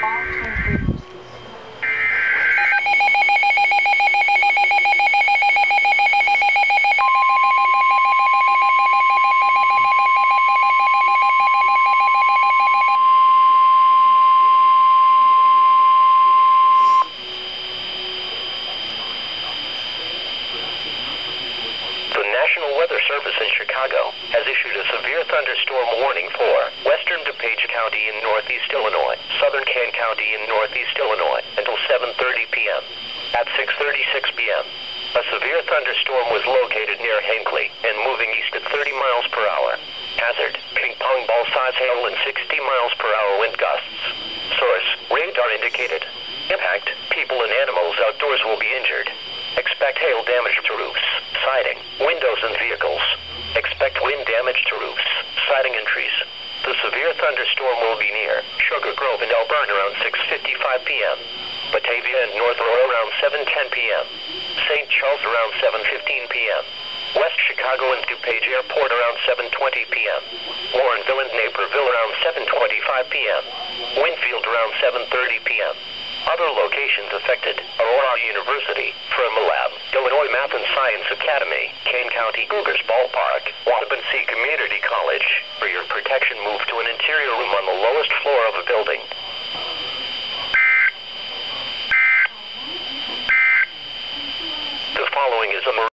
The National Weather Service in Chicago has issued a severe thunderstorm warning for County in northeast Illinois, southern Kane County in northeast Illinois until 7:30 p.m. At 6:36 p.m., a severe thunderstorm was located near Hinckley and moving east at 30 miles per hour. Hazard: ping pong ball size hail and 60 miles per hour wind gusts. Source: radar indicated. Impact: people and animals outdoors will be injured. Expect hail damage to roofs, siding, windows, and vehicles. Expect wind damage to roofs, siding, and trees. The severe thunderstorm will be near Sugar Grove and Elburn around 6:55 p.m. Batavia and North Aurora around 7:10 p.m. St. Charles around 7:15 p.m. West Chicago and DuPage Airport around 7:20 p.m. Warrenville and Naperville around 7:25 p.m. Winfield around 7:30 p.m. Other locations affected Aurora University, Fermilab, Illinois Math and Science Academy, Kane County Cougars Ballpark, Waubonsee Community College. For your protection, on the lowest floor of a building. The following is a